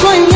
soy